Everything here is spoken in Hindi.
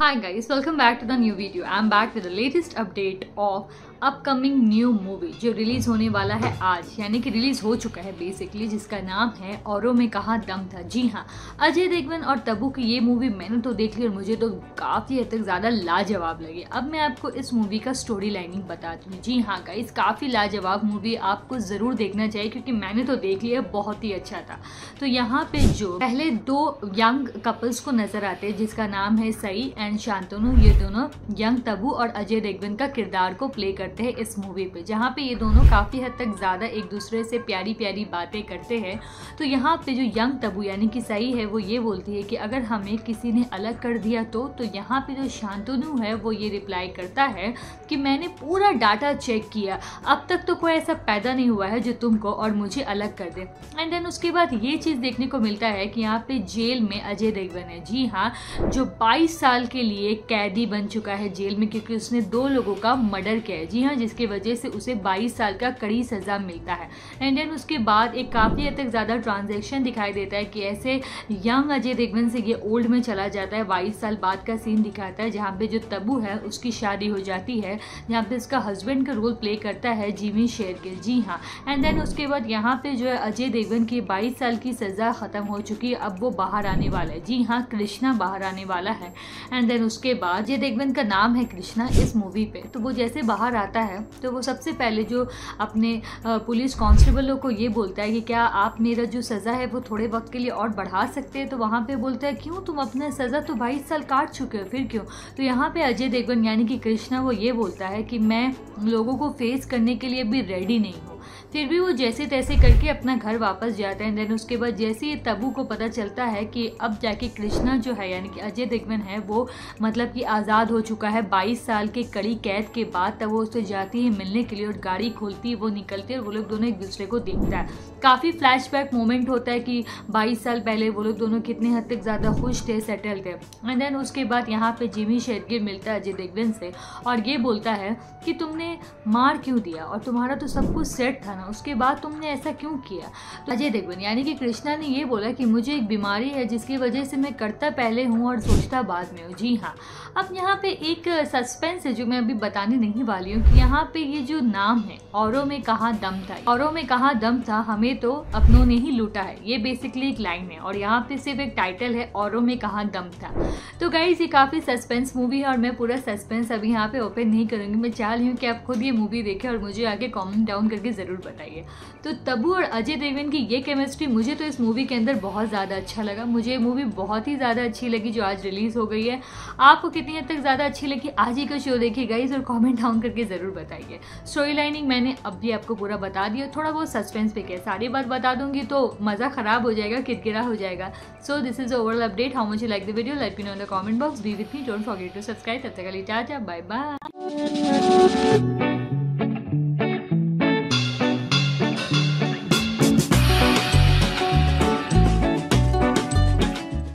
Hi guys, welcome back to the new video. I'm back with the latest update of upcoming new movie जो रिलीज़ होने वाला है आज, यानी कि रिलीज़ हो चुका है बेसिकली जिसका नाम है औरों में कहा दम था। जी हाँ अजय देवगन और तबू की ये मूवी मैंने तो देख ली और मुझे तो काफ़ी हद तक ज़्यादा लाजवाब लगी। अब मैं आपको इस मूवी का स्टोरी लाइनिंग बताती हूँ। जी हाँ गाइस काफ़ी लाजवाब मूवी आपको ज़रूर देखना चाहिए, क्योंकि मैंने तो देख लिया, बहुत ही अच्छा था। तो यहाँ पे जो पहले दो यंग कपल्स को नज़र आते हैं, जिसका नाम है सई एंड शांतनु, ये दोनों यंग तबू और अजय देवगन का किरदार को प्ले कर करते हैं इस मूवी पे, जहाँ पे ये दोनों काफ़ी हद तक ज़्यादा एक दूसरे से प्यारी प्यारी बातें करते हैं। तो यहाँ पे जो यंग तबू, यानी कि सही है, वो ये बोलती है कि अगर हमें किसी ने अलग कर दिया तो तो यहाँ पे जो शांतनु है, वो ये रिप्लाई करता है कि मैंने पूरा डाटा चेक किया, अब तक तो कोई ऐसा पैदा नहीं हुआ है जो तुमको और मुझे अलग कर दे। एंड देन उसके बाद ये चीज़ देखने को मिलता है कि यहाँ पे जेल में अजय देवगन है। जी हाँ जो 22 साल के लिए कैदी बन चुका है जेल में, क्योंकि उसने दो लोगों का मर्डर किया है। जी हाँ जिसकी वजह से उसे 22 साल का कड़ी सज़ा मिलता है। एंड देन उसके बाद एक काफ़ी हद तक ज़्यादा ट्रांजेक्शन दिखाई देता है कि ऐसे यंग अजय देवगन से ये ओल्ड में चला जाता है। बाईस साल बाद का सीन दिखाता है जहाँ पे जो तबू है, उसकी शादी हो जाती है, जहाँ पे उसका हस्बैंड का रोल प्ले करता है जीवी शेर के। जी हाँ। एंड देन उसके बाद यहाँ पे जो है अजय देवगन की बाईस साल की सज़ा ख़त्म हो चुकी है। अब वो बाहर आने वाला है। जी हाँ कृष्णा बाहर आने वाला है। एंड देन उसके बाद अजय देवगन का नाम है कृष्णा इस मूवी पे। तो वो जैसे बाहर आता आता है तो वो सबसे पहले जो अपने पुलिस कांस्टेबलों को ये बोलता है कि क्या आप मेरा जो सज़ा है वो थोड़े वक्त के लिए और बढ़ा सकते हैं? तो वहाँ पर बोलता है, क्यों? तुम अपना सज़ा तो बाईस साल काट चुके हो, फिर क्यों? तो यहाँ पर अजय देवगन यानी कि कृष्णा वो ये बोलता है कि मैं लोगों को फेस करने के लिए भी रेडी नहीं हूँ। फिर भी वो जैसे तैसे करके अपना घर वापस जाता है। देन उसके बाद जैसे ही तबू को पता चलता है कि अब जाके कृष्णा जो है, यानी कि अजय देवगन है, वो मतलब कि आज़ाद हो चुका है 22 साल के कड़ी कैद के बाद, तब वो उससे जाती है मिलने के लिए और गाड़ी खोलती है, वो निकलती है और वो लोग दोनों एक दूसरे को देखता है। काफ़ी फ्लैशबैक मोमेंट होता है कि बाईस साल पहले वो लोग दोनों कितने हद तक ज़्यादा खुश थे सेटल थे। एंड देन उसके बाद यहाँ पे जिमी शेरगिर मिलता है अजय देवगन से और ये बोलता है कि तुमने मार क्यों दिया? और तुम्हारा तो सब कुछ सेट था ना? उसके बाद तुमने ऐसा क्यों किया? तो अजय देवगन, यानी कि कृष्णा ने ये बोला कि मुझे एक बीमारी है जिसकी वजह से मैं करता पहले हूँ और सोचता बाद में हूँ। जी हाँ। अब यहाँ पे एक सस्पेंस है जो मैं अभी बताने नहीं वाली हूँ कि यहाँ पे ये जो नाम है, औरों में कहा दम था। औरों में कहा दम था, हमें तो अपनों ने ही लूटा है। ये बेसिकली एक लाइन है और यहाँ पे सिर्फ़ एक टाइटल है, औरों में कहा दम था। तो गाइज़ ये काफ़ी सस्पेंस मूवी है और मैं पूरा सस्पेंस अभी यहाँ पे ओपन नहीं करूँगी। मैं चाह रही हूँ कि आप खुद ये मूवी देखें और मुझे आगे कॉमेंट डाउन करके ज़रूर बताइए। तो तबू और अजय देवगन की ये केमिस्ट्री मुझे तो इस मूवी के अंदर बहुत ज़्यादा अच्छा लगा। मुझे मूवी बहुत ही ज़्यादा अच्छी लगी जो आज रिलीज़ हो गई है। आपको कितनी हद तक ज़्यादा अच्छी लगी आज ही का शो देखिए गाइज़ और कॉमेंट डाउन करके ज़रूर बताइए। स्टोरी लाइनिंग मैंने अब भी आपको पूरा बता दिया। थोड़ा बहुत सस्पेंस पे क्या सारी बात बता दूँगी तो मज़ा ख़राब हो जाएगा, किरकिरा हो जाएगा। So this is overall update how much you like the video let me know the comment box be with me don't forget to subscribe तब तक चाचा बाय बाय